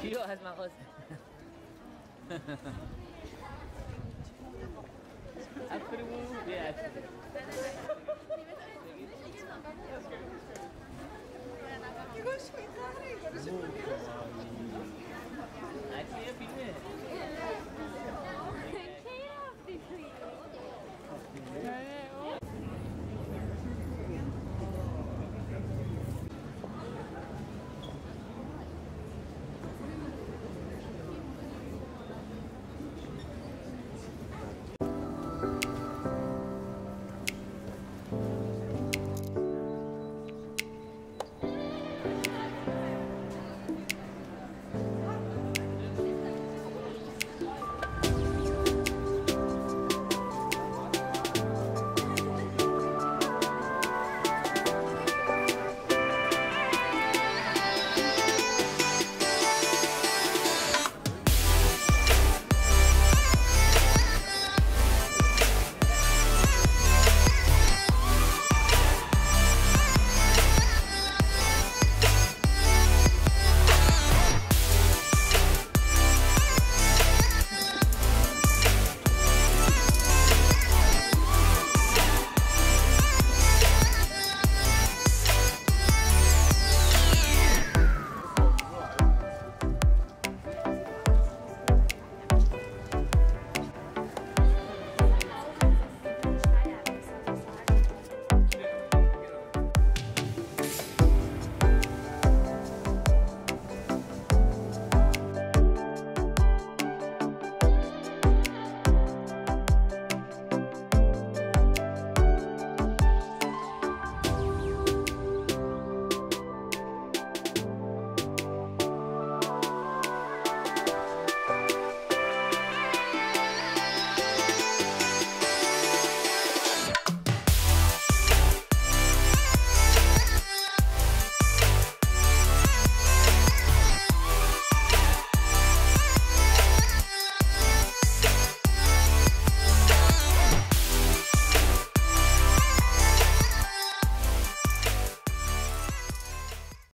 Kilo has my rose. Absolument, yeah. 이거 식사하는 거를 10분 내려서 아침에 비네